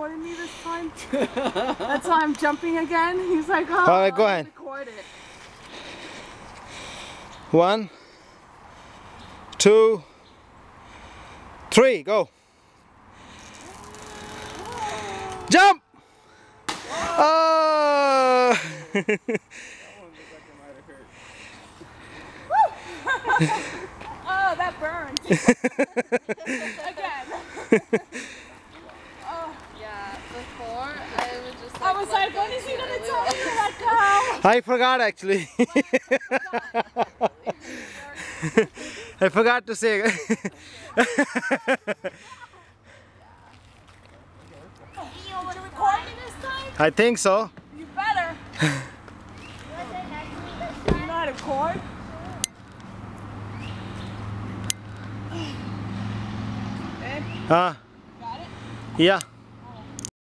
recording me this time. That's why I'm jumping again. He's like, oh, All right, go ahead. Record it. One, two, three, go. Jump! Oh! Oh, that burned. again. Yeah, before I would just. I when is he gonna tell me to let go? I forgot actually. I forgot to say. You want to record me this time? I think so. You better. You know how to record? Uh, Got it? yeah.